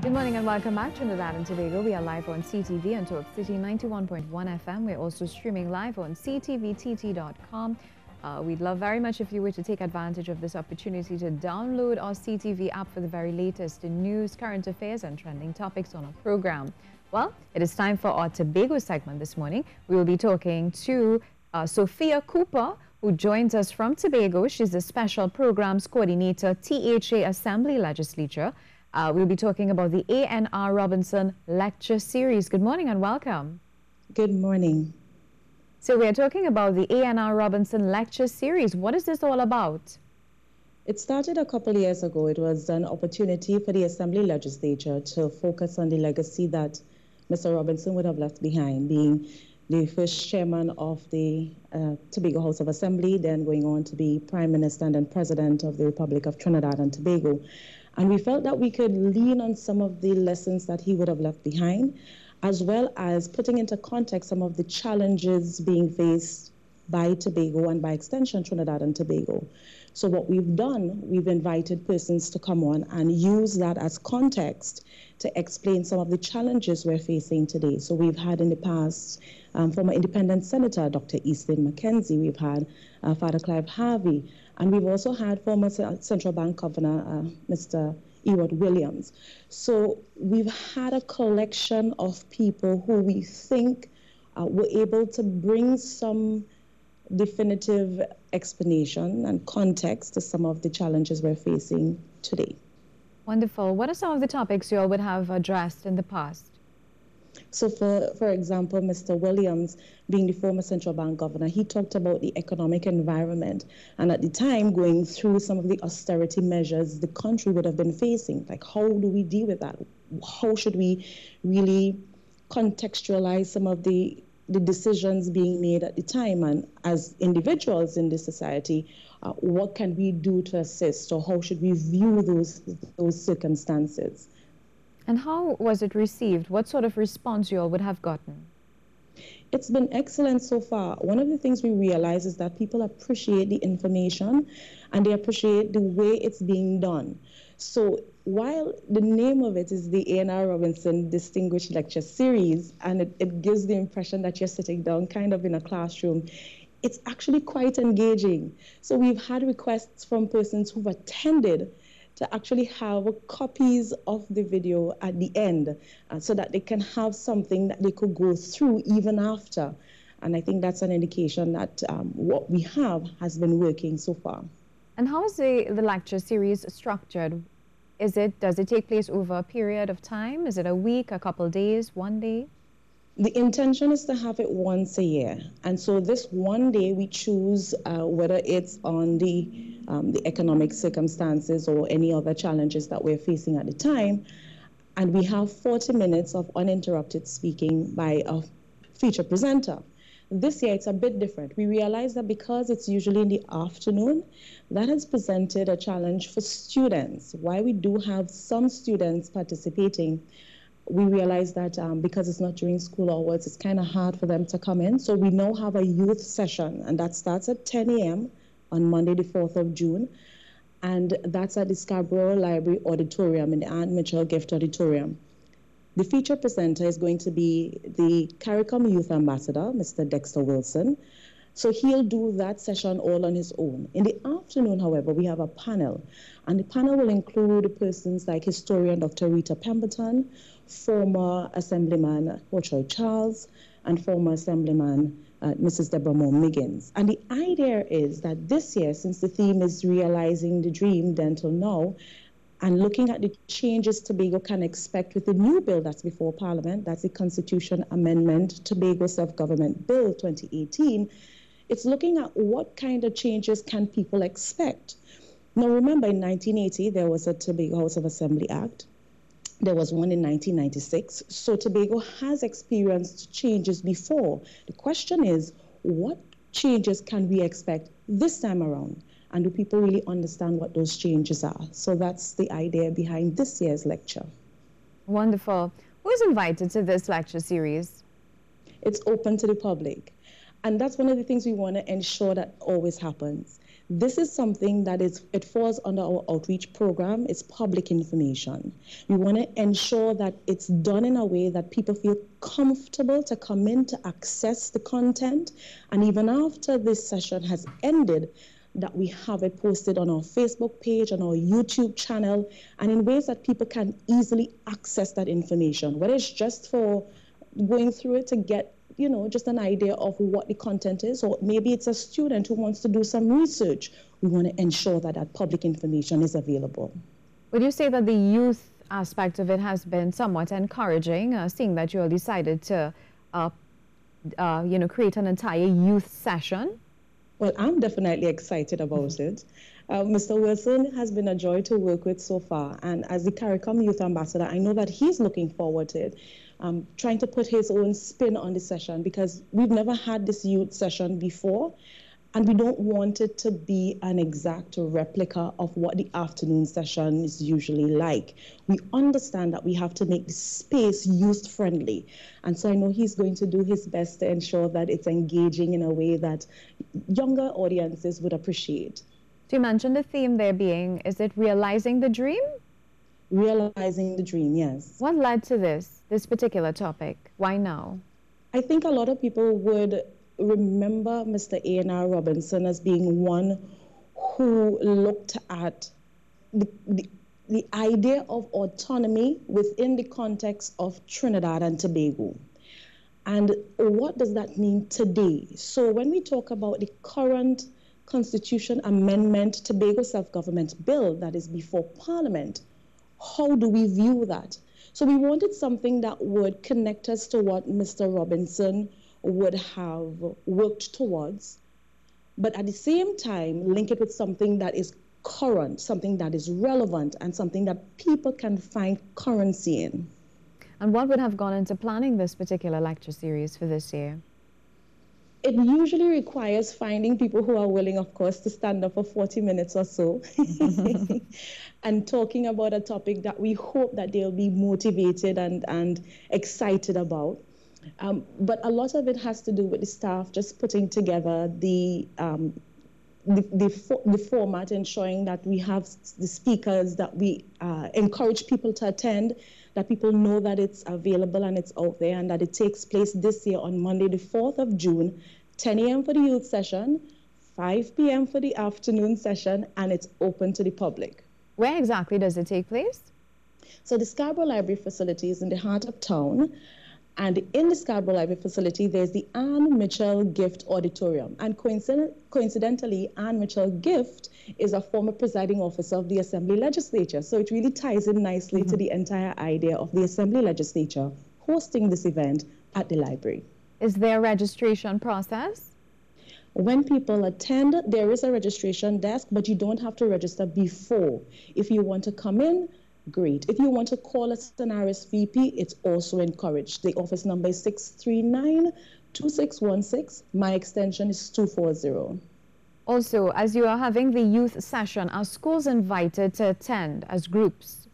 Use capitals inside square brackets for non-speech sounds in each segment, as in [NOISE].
Good morning and welcome back to Trinidad and Tobago. We are live on CTV and Talk City 91.1 FM. We're also streaming live on ctvtt.com. Uh, we'd love very much if you were to take advantage of this opportunity to download our CTV app for the very latest in news, current affairs, and trending topics on our program. Well, it is time for our Tobago segment this morning. We will be talking to uh, Sophia Cooper, who joins us from Tobago. She's the Special Programs Coordinator, THA Assembly Legislature. Uh, we'll be talking about the A.N.R. Robinson Lecture Series. Good morning and welcome. Good morning. So we're talking about the A.N.R. Robinson Lecture Series. What is this all about? It started a couple of years ago. It was an opportunity for the Assembly Legislature to focus on the legacy that Mr. Robinson would have left behind, being the first chairman of the uh, Tobago House of Assembly, then going on to be Prime Minister and then President of the Republic of Trinidad and Tobago. And we felt that we could lean on some of the lessons that he would have left behind, as well as putting into context some of the challenges being faced by Tobago and by extension Trinidad and Tobago. So what we've done, we've invited persons to come on and use that as context to explain some of the challenges we're facing today. So we've had in the past um, former independent senator Dr. Eastlyn McKenzie, we've had uh, Father Clive Harvey, and we've also had former central bank governor, uh, Mr. Ewart Williams. So we've had a collection of people who we think uh, were able to bring some definitive explanation and context to some of the challenges we're facing today. Wonderful. What are some of the topics you all would have addressed in the past? So, for, for example, Mr. Williams, being the former central bank governor, he talked about the economic environment. And at the time, going through some of the austerity measures the country would have been facing. Like, how do we deal with that? How should we really contextualize some of the the decisions being made at the time and as individuals in this society uh, what can we do to assist or how should we view those those circumstances and how was it received? What sort of response you all would have gotten? It's been excellent so far. One of the things we realize is that people appreciate the information and they appreciate the way it's being done. So while the name of it is the A.N.R. Robinson Distinguished Lecture Series, and it, it gives the impression that you're sitting down kind of in a classroom, it's actually quite engaging. So we've had requests from persons who've attended to actually have copies of the video at the end uh, so that they can have something that they could go through even after. And I think that's an indication that um, what we have has been working so far. And how is the, the lecture series structured? Is it, does it take place over a period of time? Is it a week, a couple days, one day? The intention is to have it once a year. And so this one day we choose uh, whether it's on the, um, the economic circumstances or any other challenges that we're facing at the time. And we have 40 minutes of uninterrupted speaking by a feature presenter. This year it's a bit different. We realize that because it's usually in the afternoon, that has presented a challenge for students. Why we do have some students participating we realized that um, because it's not during school hours, it's kind of hard for them to come in. So we now have a youth session, and that starts at 10 a.m. on Monday, the 4th of June. And that's at the Scarborough Library Auditorium in the Anne Mitchell Gift Auditorium. The feature presenter is going to be the CARICOM Youth Ambassador, Mr. Dexter Wilson. So he'll do that session all on his own. In the afternoon, however, we have a panel, and the panel will include persons like historian Dr. Rita Pemberton, former Assemblyman Hochoy Charles, and former Assemblyman uh, Mrs. Deborah Moore Miggins. And the idea is that this year, since the theme is realizing the dream dental now, and looking at the changes Tobago can expect with the new bill that's before Parliament, that's the Constitution Amendment Tobago Self-Government Bill 2018, it's looking at what kind of changes can people expect. Now remember in 1980 there was a Tobago House of Assembly Act. There was one in 1996. So Tobago has experienced changes before. The question is, what changes can we expect this time around? And do people really understand what those changes are? So that's the idea behind this year's lecture. Wonderful. Who's invited to this lecture series? It's open to the public. And that's one of the things we want to ensure that always happens This is something that is it falls under our outreach program. It's public information. We want to ensure that it's done in a way that people feel comfortable to come in to access the content, and even after this session has ended, that we have it posted on our Facebook page, on our YouTube channel, and in ways that people can easily access that information, whether it's just for going through it to get you know, just an idea of what the content is, or maybe it's a student who wants to do some research. We want to ensure that that public information is available. Would you say that the youth aspect of it has been somewhat encouraging, uh, seeing that you all decided to, uh, uh, you know, create an entire youth session? Well, I'm definitely excited about mm-hmm. it. Uh, Mr. Wilson has been a joy to work with so far, and as the CARICOM Youth Ambassador, I know that he's looking forward to it um, trying to put his own spin on the session because we've never had this youth session before. And we don't want it to be an exact replica of what the afternoon session is usually like. We understand that we have to make the space youth friendly. And so I know he's going to do his best to ensure that it's engaging in a way that younger audiences would appreciate. So you mentioned the theme there being, is it realizing the dream? Realizing the dream, yes. What led to this, this particular topic? Why now? I think a lot of people would remember Mr. A.N.R. Robinson as being one who looked at the, the, the idea of autonomy within the context of Trinidad and Tobago. And what does that mean today? So when we talk about the current Constitution Amendment Tobago Self-Government Bill that is before Parliament, how do we view that? So we wanted something that would connect us to what Mr. Robinson would have worked towards, but at the same time, link it with something that is current, something that is relevant, and something that people can find currency in. And what would have gone into planning this particular lecture series for this year? It usually requires finding people who are willing, of course, to stand up for 40 minutes or so [LAUGHS] and talking about a topic that we hope that they'll be motivated and, and excited about. Um, but a lot of it has to do with the staff just putting together the um, the, the, the, format, ensuring that we have the speakers, that we uh, encourage people to attend, that people know that it's available and it's out there, and that it takes place this year on Monday, the 4th of June, 10 a.m. for the youth session, 5 p.m. for the afternoon session, and it's open to the public. Where exactly does it take place? So the Scarborough Library facility is in the heart of town. And in the Scarborough Library facility, there's the Anne Mitchell Gift Auditorium. And coincident coincidentally, Anne Mitchell Gift is a former presiding officer of the Assembly Legislature. So it really ties in nicely mm-hmm. to the entire idea of the Assembly Legislature hosting this event at the library. Is there a registration process? When people attend, there is a registration desk, but you don't have to register before. If you want to come in, great. If you want to call us an RSVP, it's also encouraged. The office number is 639 2616. My extension is 240. Also, as you are having the youth session, are schools invited to attend as groups?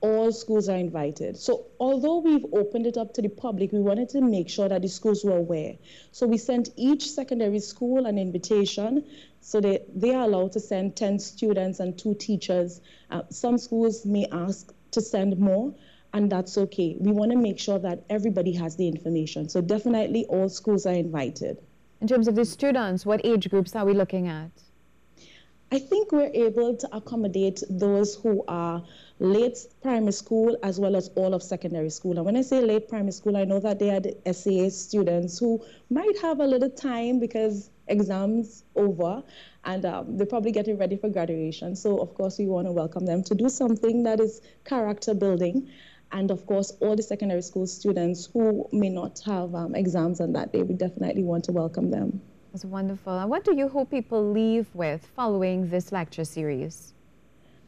all schools are invited. So although we've opened it up to the public, we wanted to make sure that the schools were aware. So we sent each secondary school an invitation so they, they are allowed to send 10 students and two teachers. Uh, some schools may ask to send more, and that's okay. We want to make sure that everybody has the information. So definitely all schools are invited. In terms of the students, what age groups are we looking at? I think we're able to accommodate those who are late primary school as well as all of secondary school. And when I say late primary school, I know that they are the SEA students who might have a little time because exams over and um, they're probably getting ready for graduation. So of course we want to welcome them to do something that is character building. And of course, all the secondary school students who may not have um, exams on that day, we definitely want to welcome them. That's wonderful. And what do you hope people leave with following this lecture series?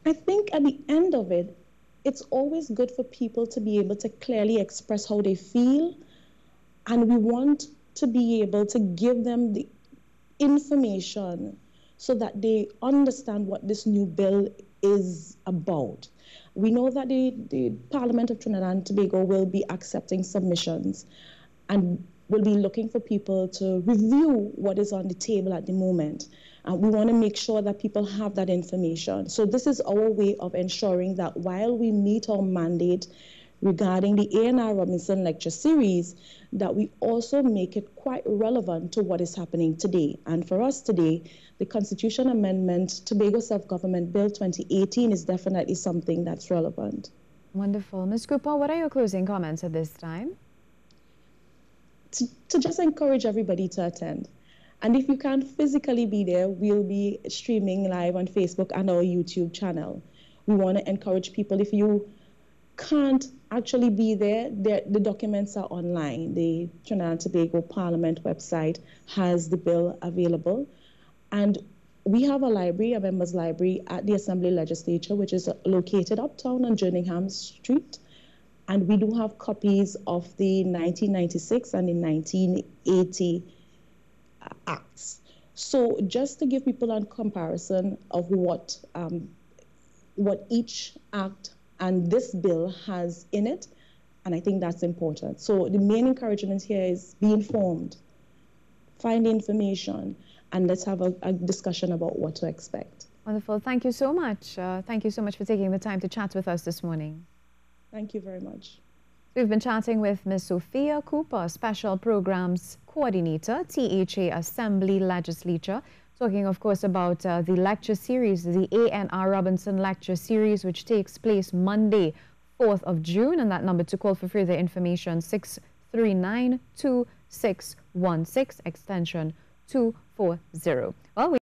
I think at the end of it, it's always good for people to be able to clearly express how they feel. And we want to be able to give them the information so that they understand what this new bill is about. We know that the, the Parliament of Trinidad and Tobago will be accepting submissions and will be looking for people to review what is on the table at the moment. Uh, we want to make sure that people have that information. So this is our way of ensuring that while we meet our mandate regarding the A.N.R. Robinson Lecture Series, that we also make it quite relevant to what is happening today. And for us today, the Constitution Amendment Tobago Self-Government Bill 2018 is definitely something that's relevant. Wonderful. Ms. Cooper, what are your closing comments at this time? To, to just encourage everybody to attend. And if you can't physically be there, we'll be streaming live on Facebook and our YouTube channel. We want to encourage people, if you can't actually be there, the documents are online. The Trinidad and Tobago Parliament website has the bill available. And we have a library, a members library at the Assembly Legislature, which is located uptown on Jerningham Street. And we do have copies of the 1996 and the 1980 acts. So just to give people a comparison of what um, what each act and this bill has in it, and I think that's important. So the main encouragement here is be informed, find information, and let's have a, a discussion about what to expect. Wonderful. Thank you so much. Uh, thank you so much for taking the time to chat with us this morning. Thank you very much. We've been chatting with Ms. Sophia Cooper, Special Programs Coordinator, THA Assembly Legislature, talking, of course, about uh, the lecture series, the A.N.R. Robinson Lecture Series, which takes place Monday, 4th of June. And that number to call for further information, 639 2616, extension 240. Well, we